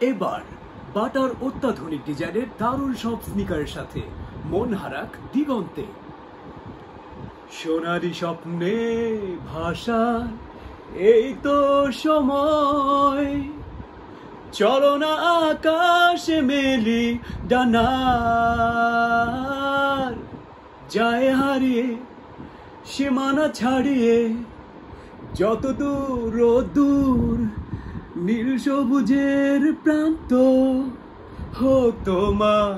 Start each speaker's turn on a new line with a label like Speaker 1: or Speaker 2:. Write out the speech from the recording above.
Speaker 1: এবার, বাটার অত্যাধুনিক ডিজাইনের দারুণ সব স্নিকারের সাথে মন হারাক দিগন্তে। সোনারি স্বপ্নে ভাষা এই তো সময়। চলো না আকাশে মেলি ডানার। যায় হারিয়ে, সীমানা ছাড়িয়ে যত দূর দূর নীল সবুজের প্রান্ত হতো তোমার